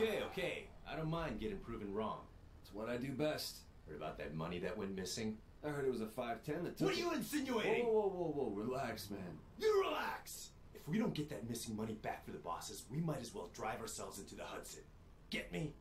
Okay, okay. I don't mind getting proven wrong. It's what I do best. Heard about that money that went missing? I heard it was a 510 that took What are you insinuating? Whoa, whoa, whoa, whoa, relax, man. You relax! If we don't get that missing money back for the bosses, we might as well drive ourselves into the Hudson. Get me?